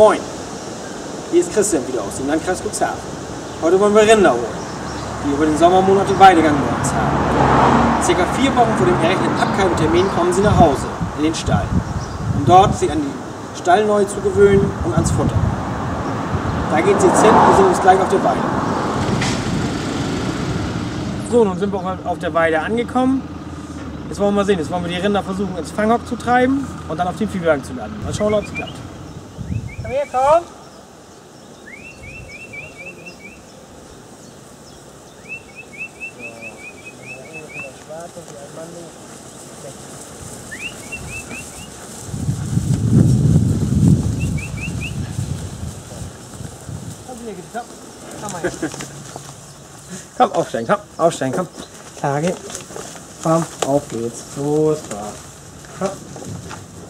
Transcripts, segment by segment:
Moin, hier ist Christian wieder aus dem Landkreis Cuxhaven. Heute wollen wir Rinder holen, die über den Sommermonat den Weidegang bei uns haben. Circa vier Wochen vor dem errechneten Abkalbetermin kommen sie nach Hause, in den Stall, um dort sich an die Stallneu zu gewöhnen und ans Futter. Da geht sie jetzt hin und sind uns gleich auf der Weide. So, nun sind wir auch auf der Weide angekommen. Jetzt wollen wir mal sehen, jetzt wollen wir die Rinder versuchen ins Fanghock zu treiben und dann auf den Viehwagen zu laden. Mal schauen, ob es klappt. Komm her, komm! Komm, aufsteigen, komm, aufsteigen, komm. Tage. Komm, auf geht's. Los, brav. Komm.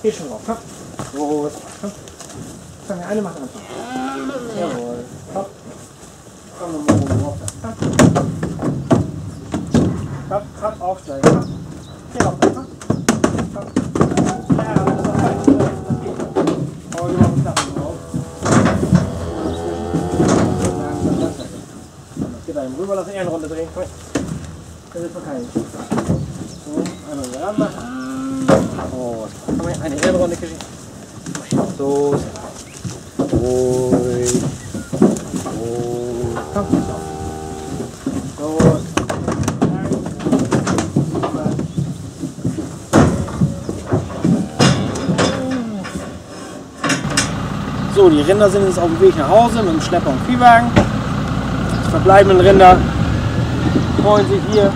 Geh schon rauf, komm. Los, komm. Komm, der eine macht einfach. Jawohl. Komm. Komm, nochmal oben drauf. Komm. Komm, komm, aufsteigen. Komm. Geh rauf, komm. Komm. Ja, das ist doch fein. Das geht. Oh, du machst das drauf. Langsam, langsam. Geh da eben rüber, lass ihn eine Runde drehen. Komm. Das ist okay. So, einmal ran machen. Oh, her, eine Ehrenrunde, Kischi. So, so. Die Rinder sind jetzt auf dem Weg nach Hause mit dem Schlepper und Viehwagen. Die verbleibenden Rinder freuen sich hier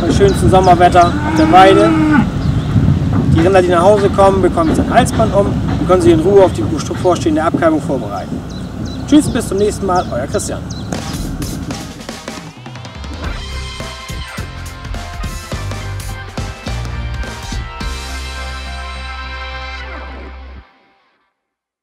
bei schönstem Sommerwetter auf der Weide. Die Rinder, die nach Hause kommen, bekommen jetzt ein Halsband um und können sich in Ruhe auf die bevorstehende Abkalbung vorbereiten. Tschüss, bis zum nächsten Mal, euer Christian.